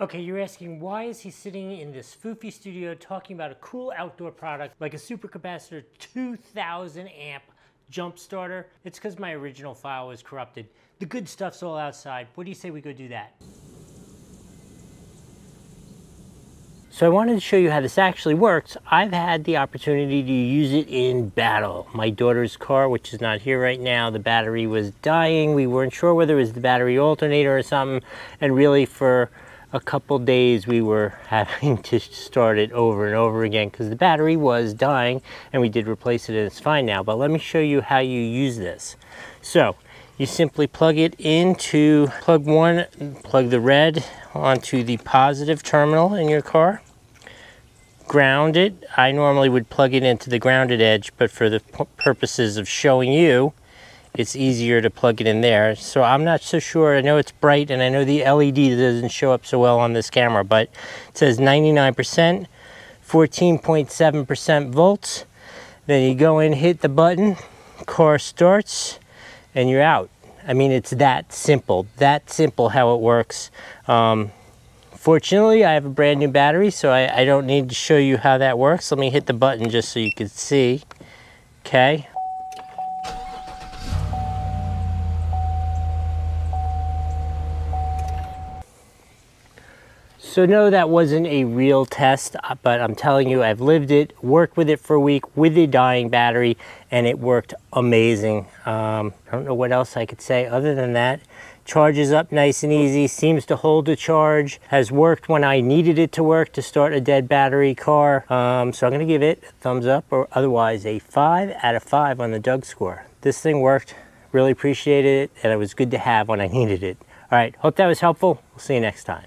Okay, you're asking why is he sitting in this foofy studio talking about a cool outdoor product like a supercapacitor 2000 amp jump starter? It's because my original file was corrupted. The good stuff's all outside. What do you say we go do that? So I wanted to show you how this actually works. I've had the opportunity to use it in battle. My daughter's car, which is not here right now, the battery was dying. We weren't sure whether it was the battery alternator or something. And really for a couple days we were having to start it over and over again because the battery was dying and we did replace it and it's fine now. But let me show you how you use this. So you simply plug it into plug one, plug the red onto the positive terminal in your car. Ground it. I normally would plug it into the grounded edge, but for the purposes of showing you, it's easier to plug it in there. So I'm not so sure. I know it's bright and I know the LED doesn't show up so well on this camera, but it says 99%, 14.7% volts. Then you go in, hit the button, car starts, and you're out. I mean, it's that simple, that simple how it works. Um, fortunately, I have a brand new battery, so I, I don't need to show you how that works. Let me hit the button just so you can see. Okay, So no, that wasn't a real test, uh, but I'm telling you, I've lived it, worked with it for a week with a dying battery, and it worked amazing. Um, I don't know what else I could say other than that. Charges up nice and easy, seems to hold a charge, has worked when I needed it to work to start a dead battery car. Um, so I'm gonna give it a thumbs up or otherwise a five out of five on the Doug score. This thing worked, really appreciated it, and it was good to have when I needed it. All right, hope that was helpful. We'll see you next time.